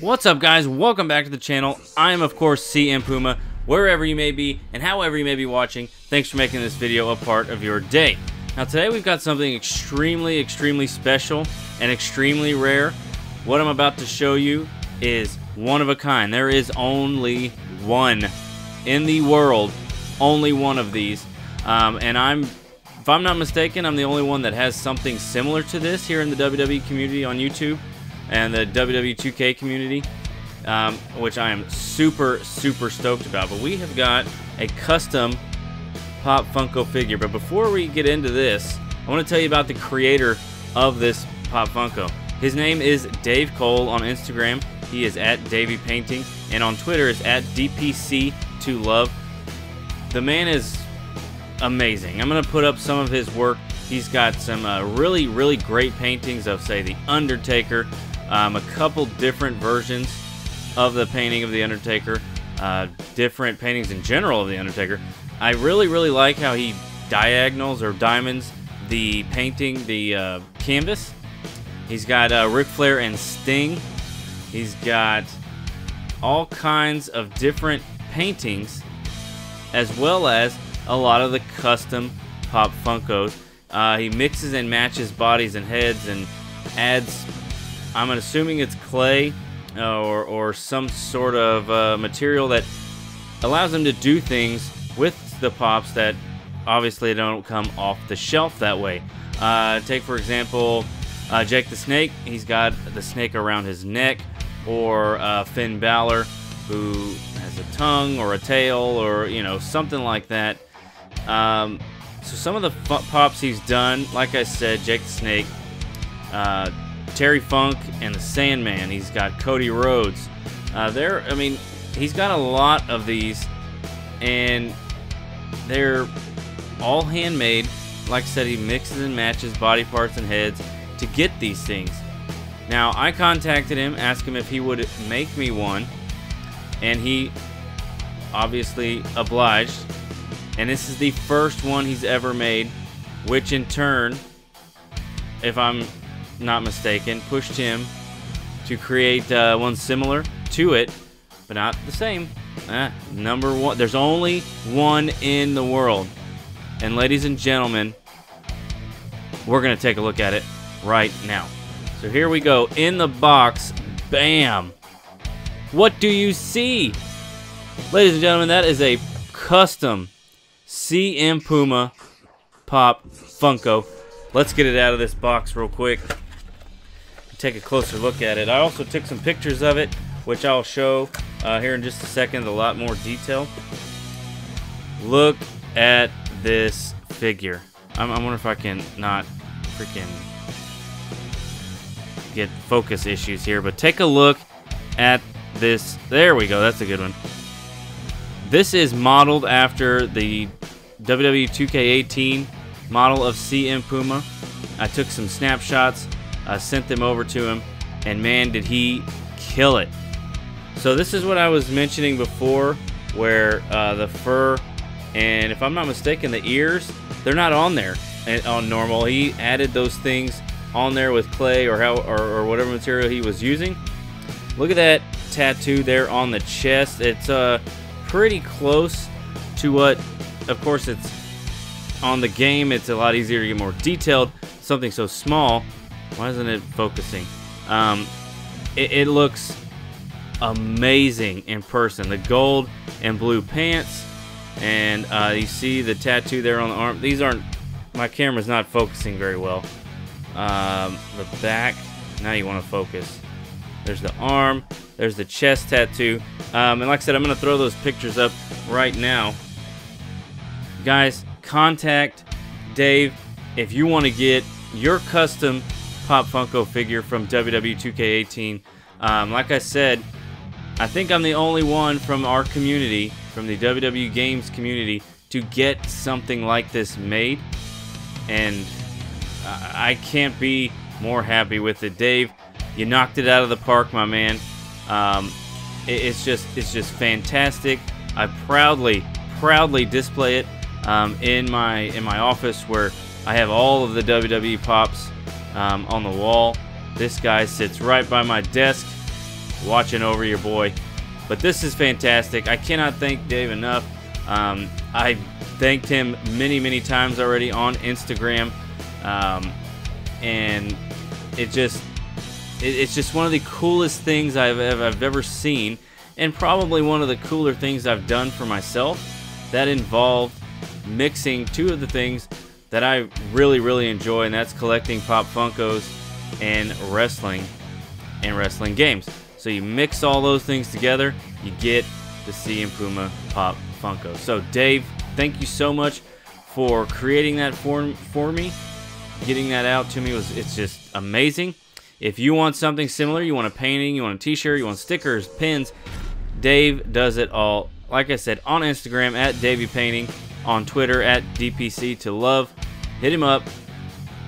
What's up guys, welcome back to the channel. I am of course CM Puma, wherever you may be and however you may be watching, thanks for making this video a part of your day. Now today we've got something extremely, extremely special and extremely rare. What I'm about to show you is one of a kind. There is only one in the world, only one of these. Um, and I'm, if I'm not mistaken, I'm the only one that has something similar to this here in the WWE community on YouTube and the WWE 2K community, um, which I am super, super stoked about. But we have got a custom Pop Funko figure. But before we get into this, I want to tell you about the creator of this Pop Funko. His name is Dave Cole on Instagram. He is at Davey Painting, and on Twitter is at DPC2Love. The man is amazing. I'm going to put up some of his work. He's got some uh, really, really great paintings of, say, The Undertaker, um, a couple different versions of the painting of The Undertaker, uh, different paintings in general of The Undertaker. I really, really like how he diagonals or diamonds the painting, the uh, canvas. He's got uh, Ric Flair and Sting. He's got all kinds of different paintings, as well as a lot of the custom Pop Funkos. Uh, he mixes and matches bodies and heads and adds I'm assuming it's clay uh, or, or some sort of uh, material that allows them to do things with the pops that obviously don't come off the shelf that way. Uh, take, for example, uh, Jake the Snake. He's got the snake around his neck. Or uh, Finn Balor, who has a tongue or a tail or, you know, something like that. Um, so some of the pops he's done, like I said, Jake the Snake, Terry Funk and the Sandman. He's got Cody Rhodes. Uh, there, I mean, he's got a lot of these, and they're all handmade. Like I said, he mixes and matches body parts and heads to get these things. Now, I contacted him, asked him if he would make me one, and he obviously obliged. And this is the first one he's ever made, which in turn, if I'm not mistaken, pushed him to create uh, one similar to it, but not the same. Ah, number one. There's only one in the world. And ladies and gentlemen, we're going to take a look at it right now. So here we go. In the box, bam. What do you see? Ladies and gentlemen, that is a custom CM Puma Pop Funko. Let's get it out of this box real quick take a closer look at it. I also took some pictures of it, which I'll show uh, here in just a second, a lot more detail. Look at this figure. I'm, I wonder if I can not freaking get focus issues here, but take a look at this. There we go. That's a good one. This is modeled after the WWE 2K18 model of CM Puma. I took some snapshots uh, sent them over to him, and man, did he kill it. So this is what I was mentioning before, where uh, the fur, and if I'm not mistaken, the ears, they're not on there on normal. He added those things on there with clay or how or, or whatever material he was using. Look at that tattoo there on the chest. It's uh, pretty close to what, of course, it's on the game. It's a lot easier to get more detailed. Something so small. Why isn't it focusing? Um, it, it looks amazing in person. The gold and blue pants, and uh, you see the tattoo there on the arm. These aren't, my camera's not focusing very well. Um, the back, now you want to focus. There's the arm, there's the chest tattoo. Um, and like I said, I'm going to throw those pictures up right now. Guys, contact Dave if you want to get your custom Pop Funko figure from WWE 2K18. Um, like I said, I think I'm the only one from our community, from the WWE Games community, to get something like this made. And I can't be more happy with it. Dave, you knocked it out of the park, my man. Um, it's just it's just fantastic. I proudly, proudly display it um, in my in my office where I have all of the WWE pops um, on the wall. This guy sits right by my desk. watching over your boy. But this is fantastic. I cannot thank Dave enough. Um, I thanked him many, many times already on Instagram. Um, and it just it, it's just one of the coolest things I've, I've ever seen and probably one of the cooler things I've done for myself that involved mixing two of the things that I really really enjoy and that's collecting pop funkos and wrestling and wrestling games so you mix all those things together you get the CM Puma pop funko so Dave thank you so much for creating that for, for me getting that out to me was it's just amazing. If you want something similar, you want a painting, you want a t-shirt, you want stickers, pins, Dave does it all. Like I said, on Instagram at Davey Painting, on Twitter at DPC to love. Hit him up.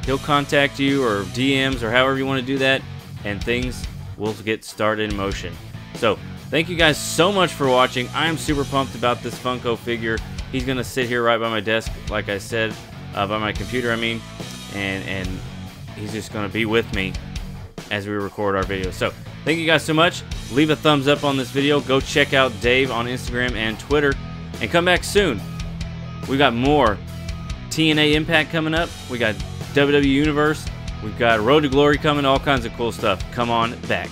He'll contact you or DMs or however you want to do that, and things will get started in motion. So, thank you guys so much for watching. I am super pumped about this Funko figure. He's going to sit here right by my desk, like I said, uh, by my computer, I mean, and, and he's just going to be with me as we record our videos. So, thank you guys so much. Leave a thumbs up on this video. Go check out Dave on Instagram and Twitter. And come back soon. We got more TNA Impact coming up. We got WWE Universe. We've got Road to Glory coming. All kinds of cool stuff. Come on back.